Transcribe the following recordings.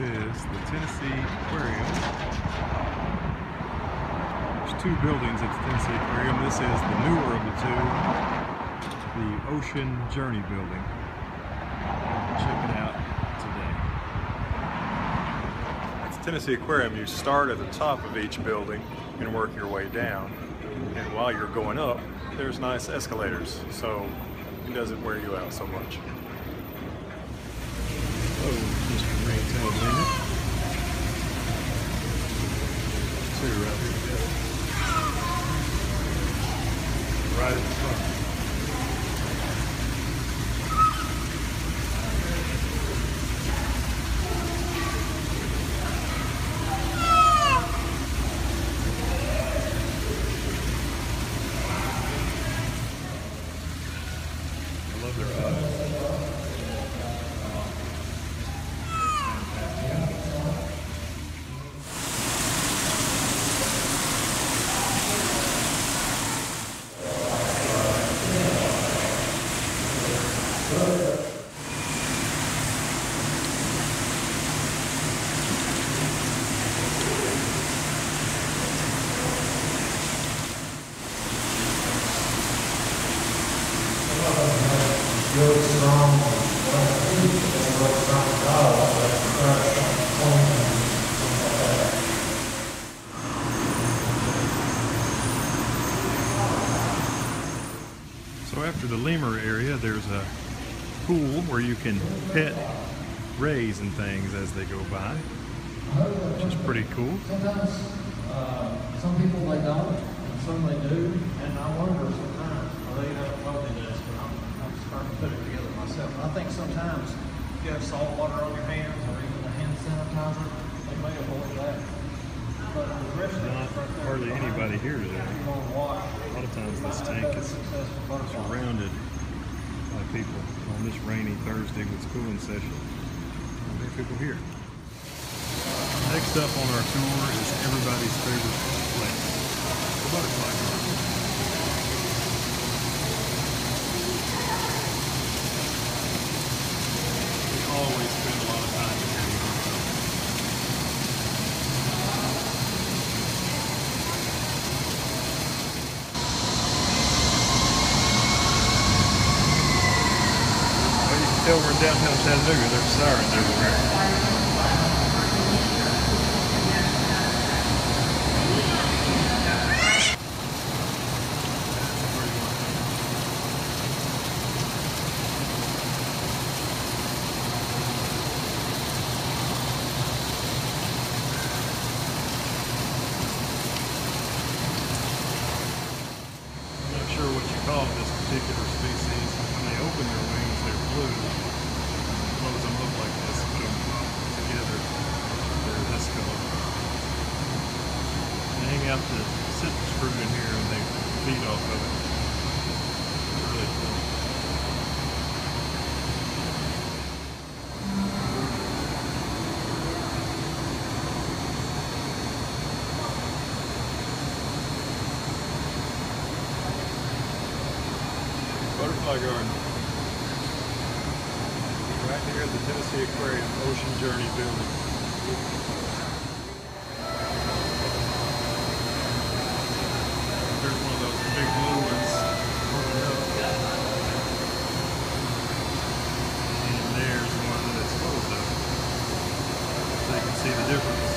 is the Tennessee Aquarium. There's two buildings at the Tennessee Aquarium. This is the newer of the two, the Ocean Journey building. Check it out today. At the Tennessee Aquarium, you start at the top of each building and work your way down. And while you're going up, there's nice escalators, so it doesn't wear you out so much. Ringtail Lemur. Two right here. Right at the front. There's a pool where you can pet rays and things as they go by, which is pretty cool. Sometimes, uh, some people they don't, and some they do, and I wonder sometimes, well, they haven't told me this, but I'm, I'm starting to put it together myself. I think sometimes if you have salt water on your hands, or even a hand sanitizer, they may avoid that. But the rest of Not right there. hardly anybody here today. You want to wash. A lot of times this tank is surrounded by people on this rainy Thursday with school in session. There are people here. Next up on our tour is everybody's favorite place, the butterfly garden. We always spend a lot of time here. We're in downtown Chattanooga. There's sirens everywhere. I'm not sure what you call this particular species. When they open their wings, they're blue. Close them look like this. Put them together, they're this color. They hang out the fruit in here and they feed off of it. Butterfly Garden. Right here at the Tennessee Aquarium Ocean Journey building. There's one of those big blue ones. opened up. And there's one that's closed up. So you can see the difference.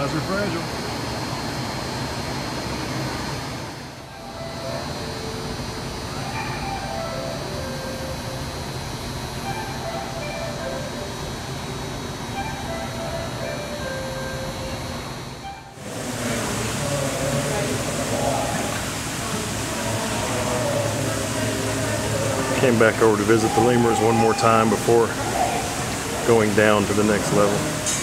Butterflies are fragile. came back over to visit the lemurs one more time before going down to the next level.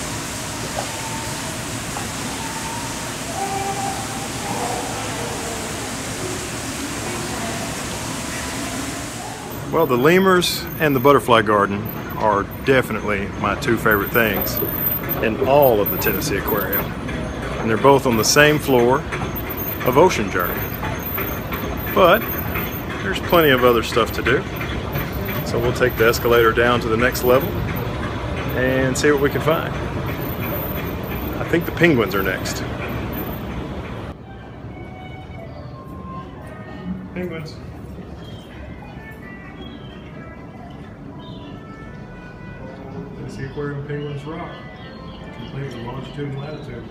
Well, the lemurs and the butterfly garden are definitely my two favorite things in all of the Tennessee Aquarium. And they're both on the same floor of Ocean Journey. But there's plenty of other stuff to do. So we'll take the escalator down to the next level and see what we can find. I think the penguins are next. Penguins. Tennessee Aquarium Penguins Rock. Complete with longitude and latitude.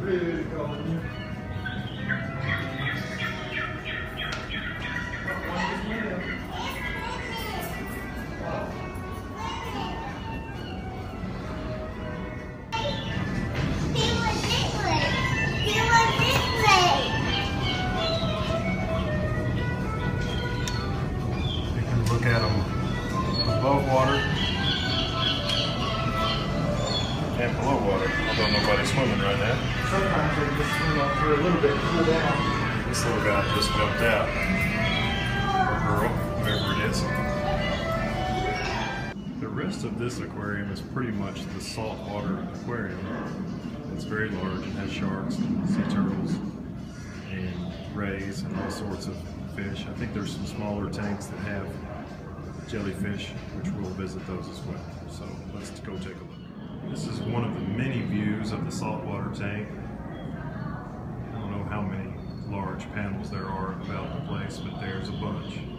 Really little bit, down. This little guy just jumped out. Or girl, whoever it is. The rest of this aquarium is pretty much the saltwater aquarium. It's very large and has sharks and sea turtles and rays and all sorts of fish. I think there's some smaller tanks that have jellyfish, which we'll visit those as well. So let's go take a look. This is one of the many views of the saltwater tank. I don't know how many large panels there are about the place, but there's a bunch.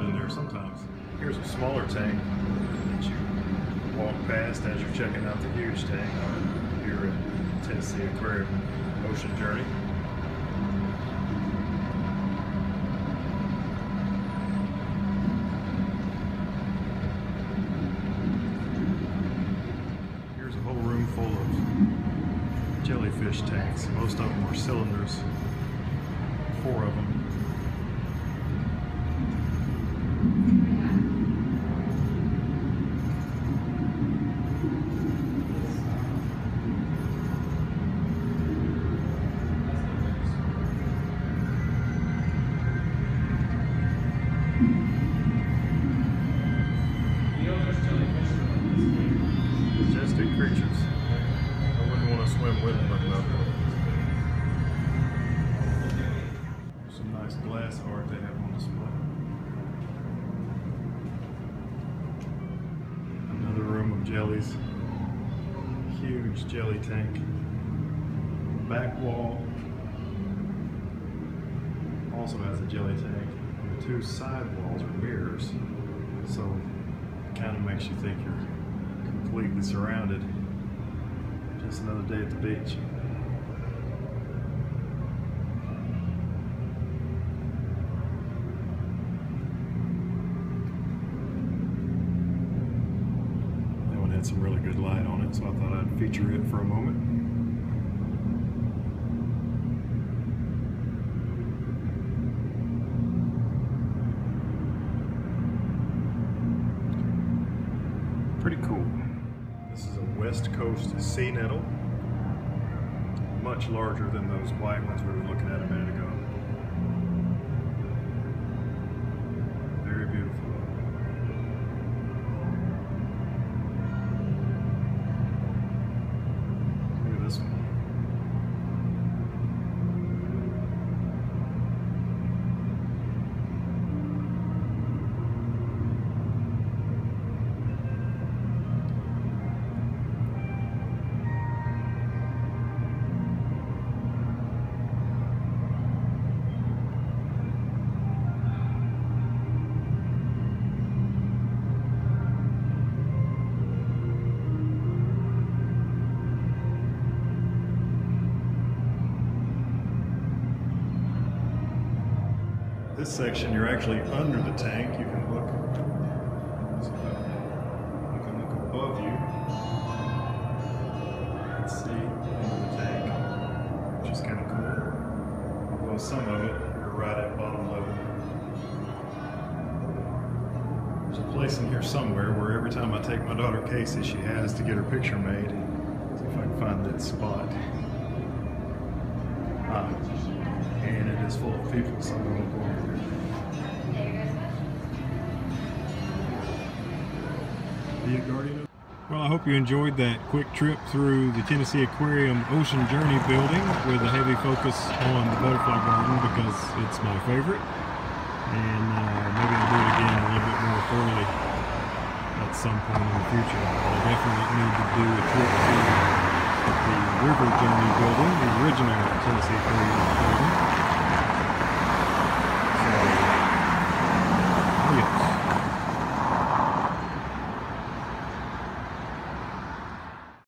In there sometimes. Here's a smaller tank that you walk past as you're checking out the huge tank here at Tennessee Aquarium Ocean Journey. Here's a whole room full of jellyfish tanks. Most of them are cylinders, four of them. Jellies. Huge jelly tank. Back wall also has a jelly tank. And the two side walls are mirrors. So it kind of makes you think you're completely surrounded. Just another day at the beach. That one had some really good light on it, so I thought I'd feature it for a moment. Pretty cool. This is a West Coast sea nettle. Much larger than those white ones we were looking at a minute ago. Section, you're actually under the tank. You can look, you can look above you and see into the tank, which is kind of cool. Although some of it, you're right at bottom level. There's a place in here somewhere where every time I take my daughter Casey, she has to get her picture made. See if I can find that spot. And it is full of people, so I'm to go over. Well, I hope you enjoyed that quick trip through the Tennessee Aquarium Ocean Journey building with a heavy focus on the butterfly garden because it's my favorite. And uh, maybe I'll do it again a little bit more thoroughly at some point in the future. But I definitely need to do a trip to the River Journey building, the original Tennessee County building.